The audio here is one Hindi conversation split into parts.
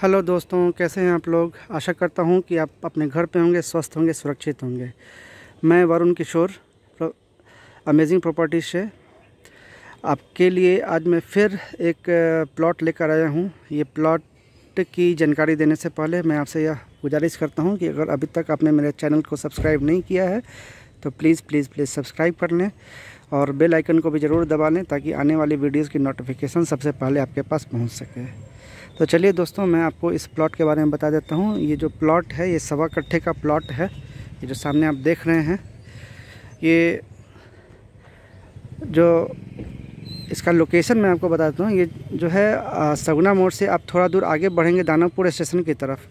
हेलो दोस्तों, कैसे हैं आप लोग? आशा करता हूँ कि आप अपने घर पे होंगे, स्वस्थ होंगे, सुरक्षित होंगे। मैं वरुण किशोर अमेजिंग प्रॉपर्टी से। आपके लिए आज मैं फिर एक प्लॉट लेकर आया हूँ। ये प्लॉट की जानकारी देने से पहले मैं आपसे यह गुजारिश करता हूँ कि अगर अभी तक आपने मेरे चैनल को सब्सक्राइब नहीं किया है तो प्लीज़ प्लीज़ प्लीज़ सब्सक्राइब कर लें और बेल आइकन को भी ज़रूर दबा लें ताकि आने वाली वीडियोज़ की नोटिफिकेशन सबसे पहले आपके पास पहुँच सके। तो चलिए दोस्तों, मैं आपको इस प्लॉट के बारे में बता देता हूँ। ये जो प्लॉट है, ये सवा कट्ठे का प्लॉट है, ये जो सामने आप देख रहे हैं, ये जो इसका लोकेशन मैं आपको बता देता हूँ। ये जो है सगुना मोड़ से आप थोड़ा दूर आगे बढ़ेंगे दानापुर स्टेशन की तरफ़।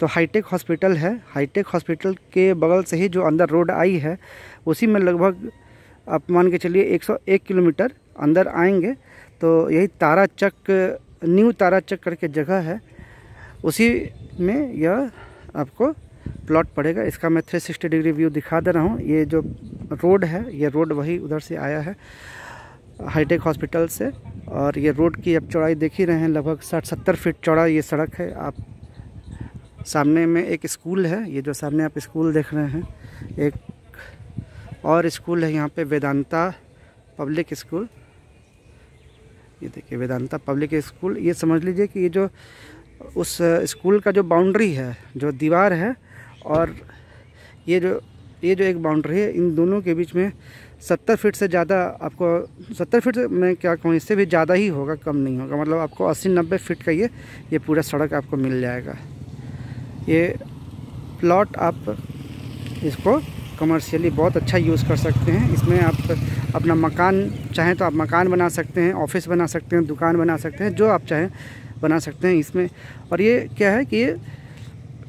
तो हाईटेक हॉस्पिटल है। हाईटेक हॉस्पिटल के बगल से ही जो अंदर रोड आई है, उसी में लगभग आप मान के चलिए 101 किलोमीटर अंदर आएँगे। तो यही तारा चक न्यू तारा चक करके जगह है, उसी में यह आपको प्लॉट पड़ेगा। इसका मैं 360 डिग्री व्यू दिखा दे रहा हूँ। ये जो रोड है, ये रोड वही उधर से आया है हाईटेक हॉस्पिटल से। और ये रोड की अब चौड़ाई देख ही रहे हैं, लगभग साठ सत्तर फीट चौड़ा ये सड़क है। आप सामने में एक स्कूल है, ये जो सामने आप स्कूल देख रहे हैं, एक और स्कूल है यहाँ पे वेदांता पब्लिक स्कूल। ये देखिए, वेदांता पब्लिक स्कूल, ये समझ लीजिए कि ये जो उस स्कूल का जो बाउंड्री है, जो दीवार है, और ये जो ये जो एक बाउंड्री है, इन दोनों के बीच में सत्तर फीट से ज़्यादा आपको, सत्तर फीट मैं क्या कहूँ, इससे भी ज़्यादा ही होगा, कम नहीं होगा। मतलब आपको अस्सी नब्बे फीट का ये ये पूरा सड़क आपको मिल जाएगा। ये प्लॉट आप इसको कमर्शियली बहुत अच्छा यूज़ कर सकते हैं। इसमें आप अपना मकान चाहें तो आप मकान बना सकते हैं ऑफ़िस बना सकते हैं, दुकान बना सकते हैं, जो आप चाहें बना सकते हैं इसमें। और ये क्या है कि ये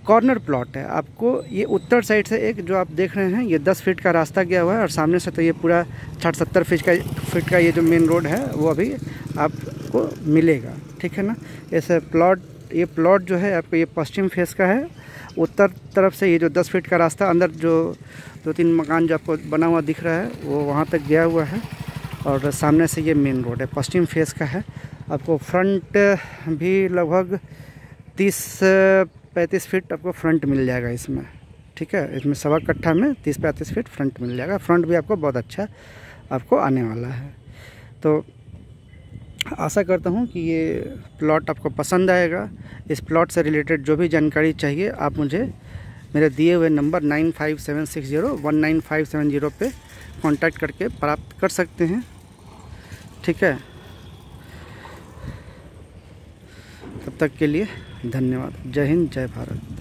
कॉर्नर प्लॉट है। आपको ये उत्तर साइड से एक जो आप देख रहे हैं, ये दस फीट का रास्ता गया हुआ है और सामने से तो ये पूरा साठ सत्तर फीट का फीट का ये जो मेन रोड है, वो अभी आपको मिलेगा। ठीक है ना? ऐसे प्लॉट ये प्लॉट जो है आपको ये पश्चिम फेस का है। उत्तर तरफ़ से ये जो दस फीट का रास्ता, अंदर जो दो तीन मकान जो आपको बना हुआ दिख रहा है, वो वहाँ तक गया हुआ है और सामने से ये मेन रोड है, पश्चिम फेस का है। आपको फ्रंट भी लगभग तीस, पैंतीस फीट आपको फ्रंट मिल जाएगा इसमें, ठीक है? इसमें सवा कट्ठा में तीस, पैंतीस फीट फ्रंट मिल जाएगा। फ्रंट भी आपको बहुत अच्छा आपको आने वाला है। तो आशा करता हूँ कि ये प्लॉट आपको पसंद आएगा। इस प्लॉट से रिलेटेड जो भी जानकारी चाहिए, आप मुझे मेरे दिए हुए number nine five seven six zero one nine five seven zero पर कॉन्टैक्ट करके प्राप्त कर सकते हैं। ठीक है? तब तक के लिए धन्यवाद। जय हिंद, जय भारत।